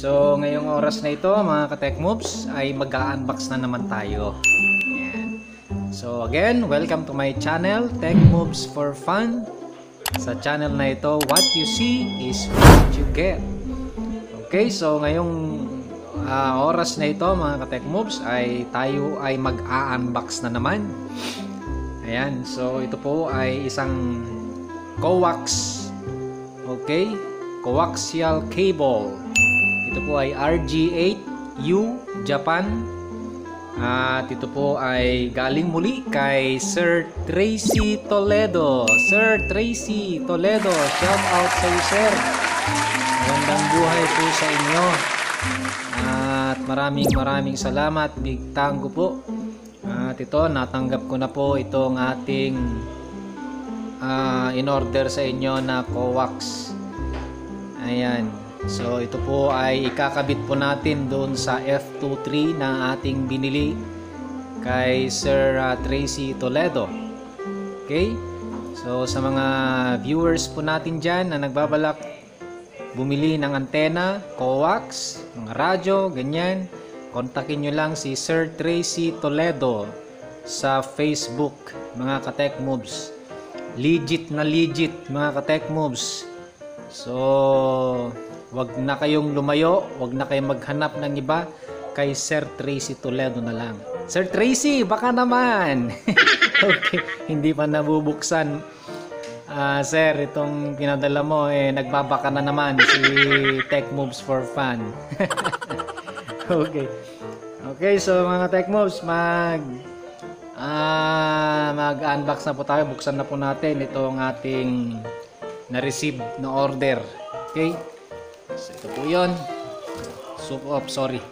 So, ngayong oras na ito, mga ka-tech moves, ay mag-unbox na naman tayo. Ayan. So, again, welcome to my channel, Tech Moves for Fun. Sa channel na ito, what you see is what you get. Okay, so ngayong ah, oras na ito, mga ka-tech moves, ay tayo ay mag-unbox na naman. Ayan, so ito po ay isang coax. Okay? Coaxial cable. Ito po ay RG8U Japan. At ito po ay galing muli kay Sir Tracy Toledo. Sir Tracy Toledo, shout out sa iyo, sir. Magandang buhay po sa inyo. At maraming maraming salamat. Big tango po. At ito, natanggap ko na po itong ating ah, in-order sa inyo na coax. Ayan. So, ito po ay ikakabit po natin doon sa F23 na ating binili kay Sir ah, Tracy Toledo. Okay? So, sa mga viewers po natin dyan na nagbabalak bumili ng antena, coax, mga radyo, ganyan, kontakin nyo lang si Sir Tracy Toledo sa Facebook, mga ka-tech moves. Legit na legit, mga ka-tech moves. So, wag na kayong lumayo, wag na kayong maghanap ng iba, kay Sir Tracy Toledo na lang. Sir Tracy, baka naman. okay, hindi pa nabubuksan. Ah, sir, itong pinadala mo eh nagbabaka na naman si Tech Moves for Fun. okay. Okay, so mga Tech Moves, mag ah mag-unbox na po tayo. Buksan na po natin itong ating na-receive na order. Okay? So, ito po 'yon. Super up, sorry.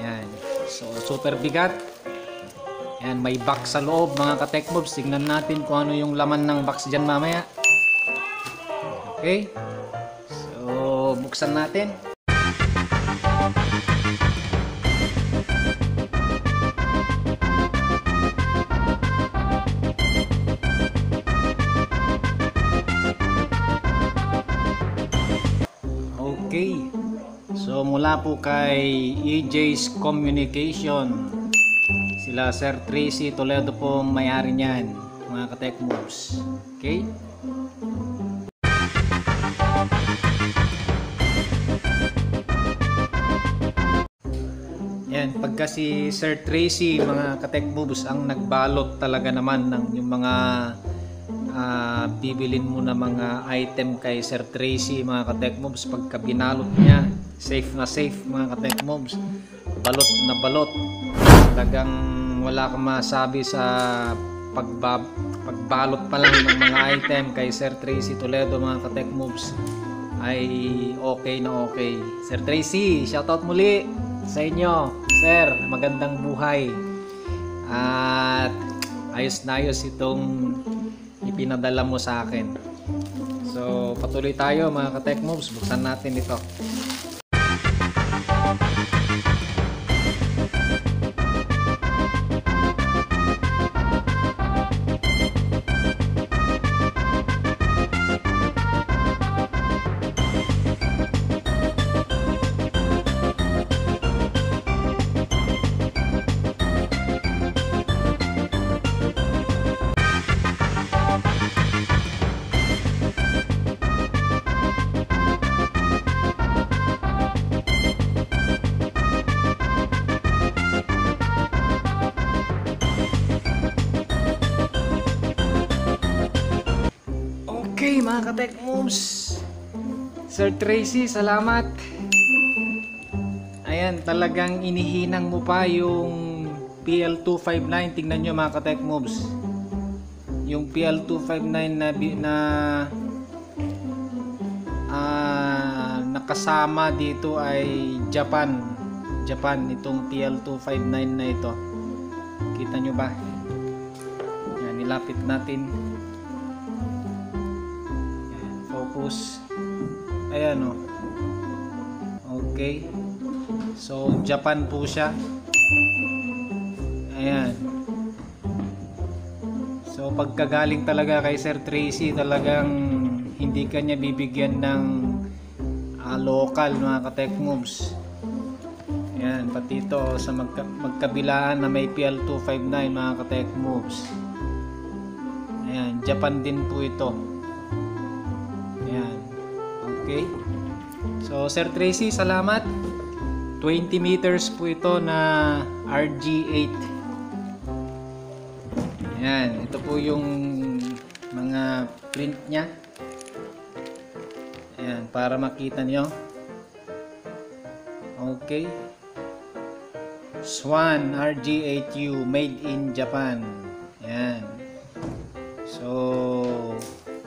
Yan. So, super bigat. Yan, may box sa loob mga ka-tech moves. Tingnan natin kung ano yung laman ng box dyan mamaya. Okay? So, buksan natin. Mula po kay EJ's Communication. Sila Sir Tracy Toledo po may-ari niyan, mga ka-tech moves. Okay? Yan, pagka si Sir Tracy, mga ka-tech moves, ang nagbalot talaga naman ng yung mga ah, bibilin mo na mga item kay Sir Tracy, mga ka-tech moves, pagka binalot niya, safe na safe, mga ka-tech moves, balot na balot. Talagang wala kang masabi sa pagba, pagbalot pa lang ng mga item kay Sir Tracy Toledo, mga ka-tech moves, ay okay na okay. Sir Tracy, shoutout muli sa inyo. Sir, magandang buhay. At ayos na ayos itong ipinadala mo sa akin. So, patuloy tayo mga ka-tech moves. Buksan natin ito. Okay mga ka-tech moves. Sir Tracy, salamat. Ayan, talagang inihinang mo pa yung PL259. Tingnan nyo mga ka-tech moves. Yung PL259 na, na ah, nakasama dito ay Japan. Japan, itong PL259 na ito. Kita nyo ba? Yan, nilapit natin. Focus. Ayan o. Okay. So, Japan po siya. Ayan. So, pagkagaling talaga kay Sir Tracy, talagang hindi kanya bibigyan ng ah, local mga ka-tech moves. Yan, pati ito sa magka, magkabilaan na may PL259 mga ka-tech moves. Ayan, Japan din po ito. Okay. So, Sir Tracy, salamat. 20 meters po ito na RG8. Ayan, ito po yung mga print niya. Ayan, para makita nyo. Okay. Swan RG8U made in Japan. Ayan. So,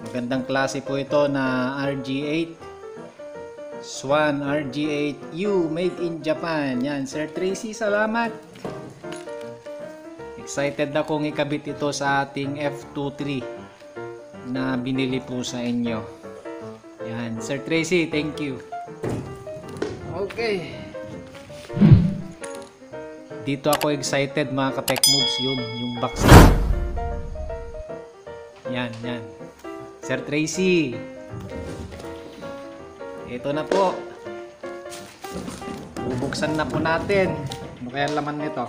magandang klase po ito na RG8. Swan RG8U made in Japan. Yan, Sir Tracy, salamat. Excited akong ikabit ito sa ating F23 na binili po sa inyo. Yan, Sir Tracy, thank you. Okay. Dito ako excited mga ka-tech moves yun, yung box. Yan, yan. Sir Tracy, ito na po. Bubuksan na po natin. Ano kaya laman nito?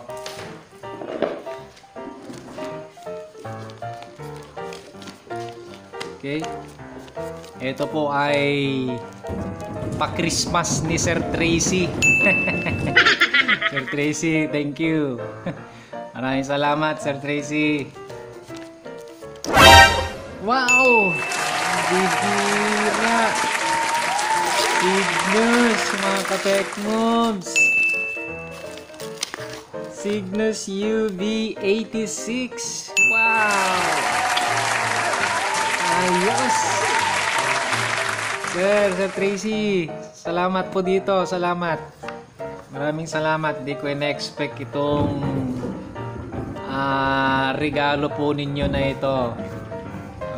Okay. Ito po ay pa-Christmas ni Sir Tracy. Sir Tracy, thank you. Maraming salamat, Sir Tracy. Wow! Bibira! Cygnus, mga ka-tech moves. Cygnus UV86. Wow! Ayos! Sir, Sir Tracy, salamat po dito. Salamat. Maraming salamat. Hindi ko in-expect itong ah, regalo po ninyo na ito.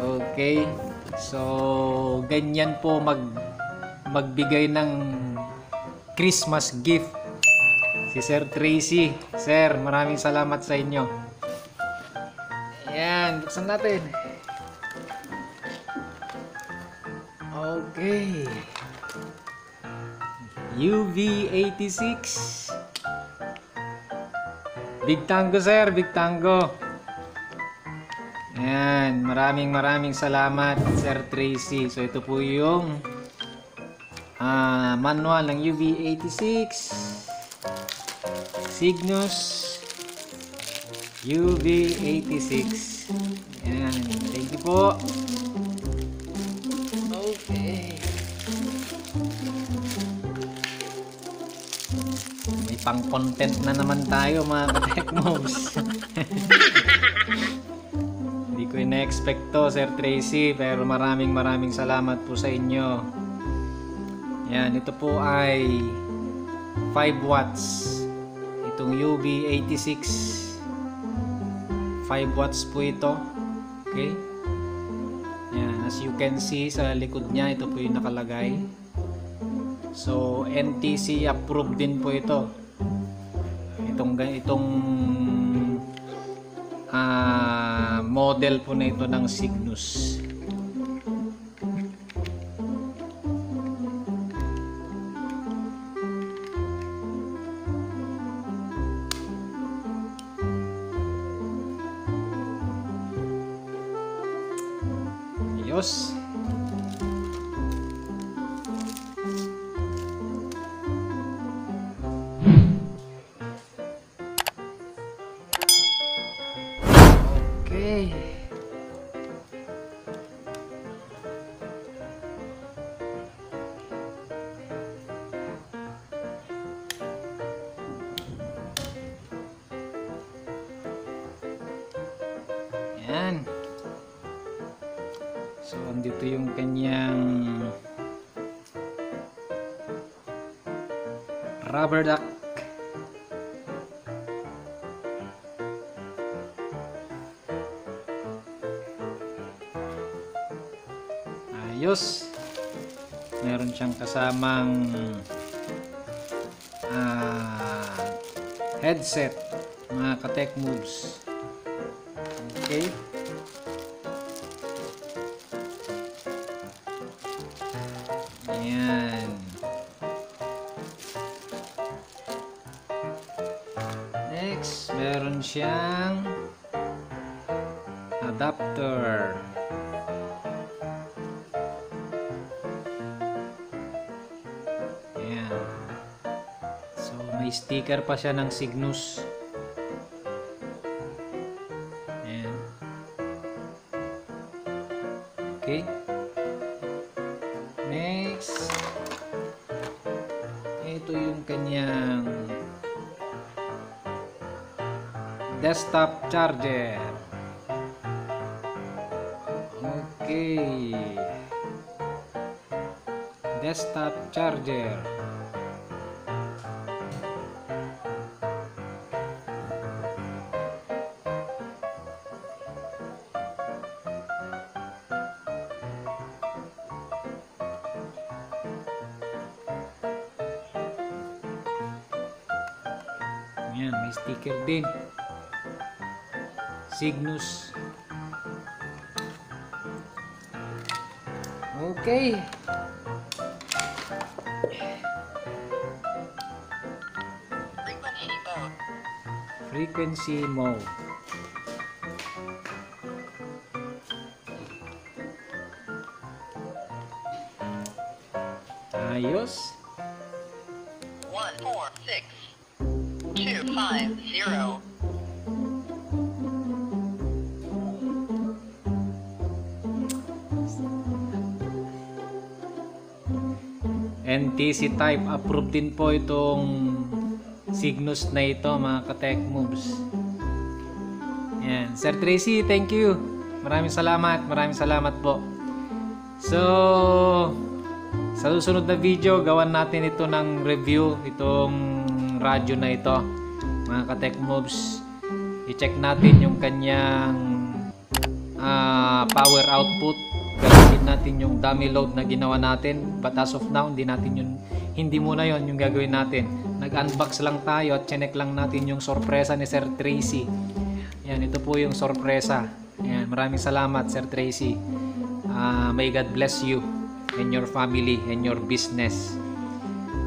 Okay? So, ganyan po mag magbigay ng Christmas gift si Sir Tracy. Sir, maraming salamat sa inyo. Ayan, buksan natin. Okay. UV86. Big Tango, sir. Big Tango. Ayan, maraming maraming salamat, Sir Tracy. So, ito po yung ah, manual ng UV86 Cygnus UV86 Ayan, thank you po. Okay. May pang content na naman tayo mga ka-tech moves Hindi ko ina-expect to Sir Tracy pero maraming maraming salamat po sa inyo yan, ito po ay 5 watts. Itong UV86 5 watts po ito. Okay? Yan, as you can see sa likod niya, ito po yung nakalagay. So, NTC approved din po ito. Itong itong ah model po na ito ng Cygnus. Ayos. Okay. Andito yung kanyang rubber duck. Ayos. Meron siyang kasamang ah, headset mga ka-tech moves. Okay. Siyang adapter. Ayan. So, may sticker pa siya ng Cygnus. Desktop charger. Okay. Desktop charger. Okay. Frequency mode. Frequency mode. Ayos. NTC type approved din po itong Cygnus na ito mga ka-tech moves. Yan. Sir Tracy, thank you. Maraming salamat. Maraming salamat po. So, sa susunod na video, gawan natin ito ng review, itong radyo na ito. Mga ka-tech moves, i-check natin yung kanyang ah, power output. Natin yung dummy load na ginawa natin. But as of now, hindi natin yun, hindi muna yon yung gagawin natin. Nag-unbox lang tayo at chinek lang natin yung sorpresa ni Sir Tracy. Yan, ito po yung sorpresa. Yan, maraming salamat Sir Tracy. Ah, may God bless you and your family and your business.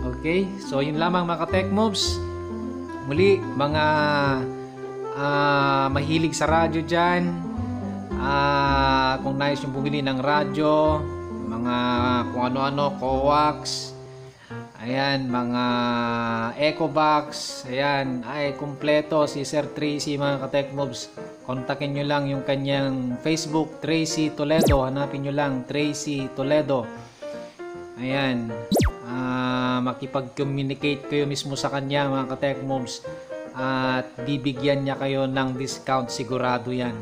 Okay? So, yun lamang mga ka-tech moves. Muli, mga ah, mahilig sa radyo dyan, ah, kung nais yung bumili ng radyo, mga kung ano-ano, coax, ayan, mga ecobox, ayan, ay kumpleto si Sir Tracy mga ka-tech moves. Kontakin nyo lang yung kanyang Facebook, Tracy Toledo. Hanapin nyo lang, Tracy Toledo. Ayan. Ah, makipag-communicate kayo mismo sa kanya mga ka-tech moves. At bibigyan niya kayo ng discount sigurado yan.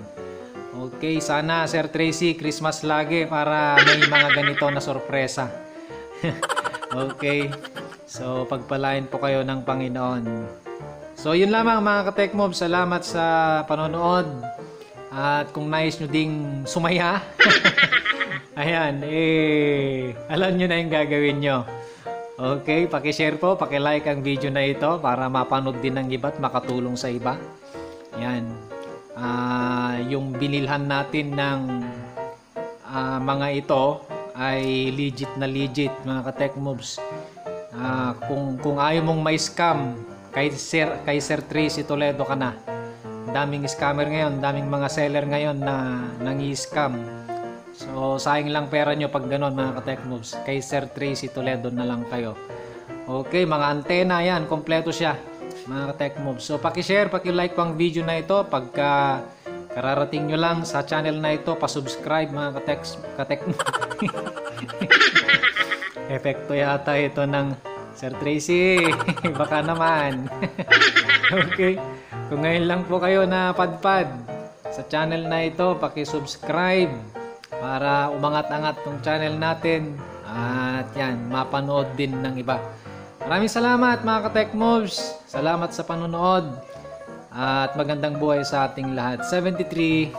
Okay, sana Sir Tracy, Christmas lagi para may mga ganito na sorpresa. okay. So, pagpalain po kayo ng Panginoon. So, yun lamang mga ka-tech moves. Salamat sa panonood. At kung nais nyo ding sumaya, ayan, eh, alam nyo na yung gagawin nyo. Okay, pakishare po, pakilike ang video na ito para mapanood din ng iba at makatulong sa iba. Yan. Ah, yung binilhan natin ng ah, mga ito ay legit na legit mga ka-tech moves. Ah, kung kung ayaw mong may scam kay Sir kay Sir Tracy Toledo ka na. Daming scammer ngayon, daming mga seller ngayon na nangi-scam. So, sayang lang pera nyo pag ganon mga ka-tech moves. Kay Sir Tracy Toledo na lang kayo. Okay, mga antena yan. Kompleto siya. Mga ka-tech moves. So, pakishare, pakilike po ang video na ito. Pagka kararating nyo lang sa channel na ito, pasubscribe mga ka-tech ka-tech Epekto yata ito ng Sir Tracy. Baka naman. okay. Kung ngayon lang po kayo na padpad sa channel na ito, paki-subscribe para umangat-angat tong channel natin at yan, mapanood din ng iba. Maraming salamat mga ka-tech moves. Salamat sa panonood at magandang buhay sa ating lahat. 73